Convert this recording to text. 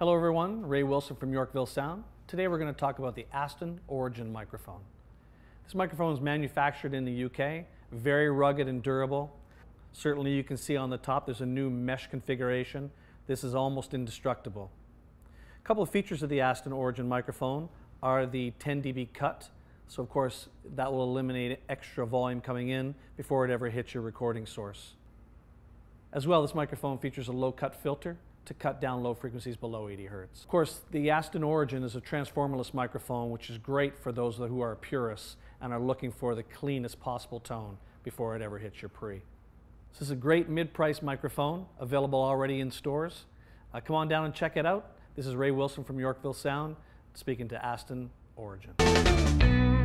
Hello everyone, Ray Wilson from Yorkville Sound. Today we're going to talk about the Aston Origin microphone. This microphone is manufactured in the UK, very rugged and durable. Certainly you can see on the top there's a new mesh configuration. This is almost indestructible. A couple of features of the Aston Origin microphone are the 10 dB cut. So of course that will eliminate extra volume coming in before it ever hits your recording source. As well, this microphone features a low cut filter to cut down low frequencies below 80 hertz. Of course, the Aston Origin is a transformerless microphone, which is great for those who are purists and are looking for the cleanest possible tone before it ever hits your pre. This is a great mid-price microphone, available already in stores. Uh, come on down and check it out. This is Ray Wilson from Yorkville Sound, speaking to Aston Origin.